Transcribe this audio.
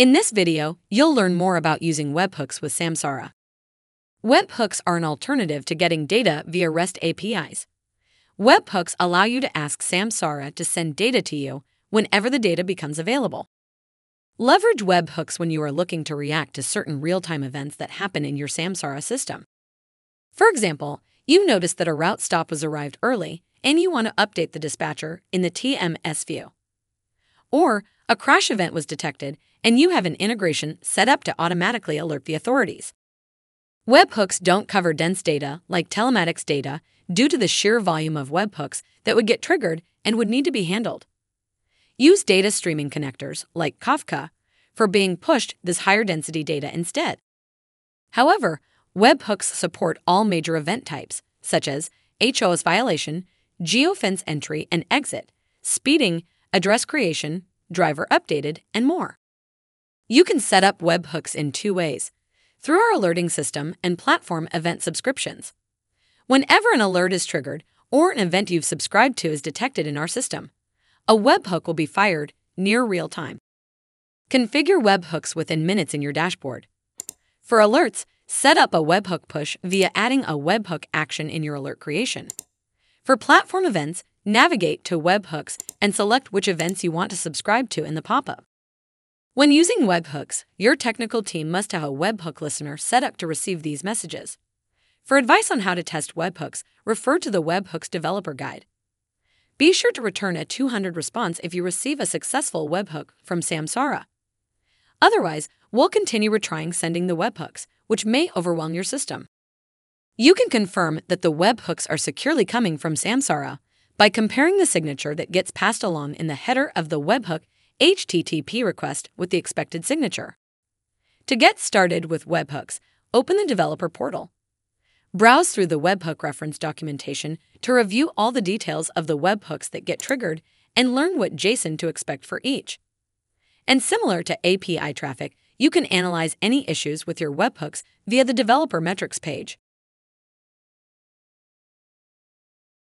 In this video, you'll learn more about using webhooks with Samsara. Webhooks are an alternative to getting data via REST APIs. Webhooks allow you to ask Samsara to send data to you whenever the data becomes available. Leverage webhooks when you are looking to react to certain real time events that happen in your Samsara system. For example, you noticed that a route stop was arrived early and you want to update the dispatcher in the TMS view. Or a crash event was detected and you have an integration set up to automatically alert the authorities. Webhooks don't cover dense data like telematics data due to the sheer volume of webhooks that would get triggered and would need to be handled. Use data streaming connectors like Kafka for being pushed this higher density data instead. However, webhooks support all major event types, such as HOS violation, geofence entry and exit, speeding, address creation, driver updated, and more. You can set up webhooks in two ways through our alerting system and platform event subscriptions. Whenever an alert is triggered or an event you've subscribed to is detected in our system, a webhook will be fired near real time. Configure webhooks within minutes in your dashboard. For alerts, set up a webhook push via adding a webhook action in your alert creation. For platform events, navigate to webhooks and select which events you want to subscribe to in the pop-up. When using webhooks, your technical team must have a webhook listener set up to receive these messages. For advice on how to test webhooks, refer to the Webhooks Developer Guide. Be sure to return a 200 response if you receive a successful webhook from Samsara. Otherwise, we'll continue retrying sending the webhooks, which may overwhelm your system. You can confirm that the webhooks are securely coming from Samsara by comparing the signature that gets passed along in the header of the webhook HTTP request with the expected signature. To get started with webhooks, open the developer portal. Browse through the webhook reference documentation to review all the details of the webhooks that get triggered and learn what JSON to expect for each. And similar to API traffic, you can analyze any issues with your webhooks via the developer metrics page.